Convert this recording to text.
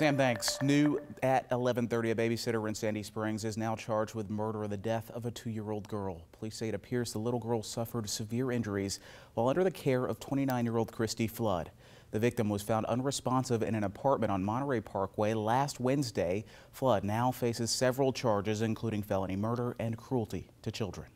Sam Banks, New at 11:30, a babysitter in Sandy Springs is now charged with murder of the death of a two-year-old girl. Police say it appears the little girl suffered severe injuries while under the care of 29-year-old Christy Flood. The victim was found unresponsive in an apartment on Monterey Parkway last Wednesday. Flood now faces several charges, including felony murder and cruelty to children.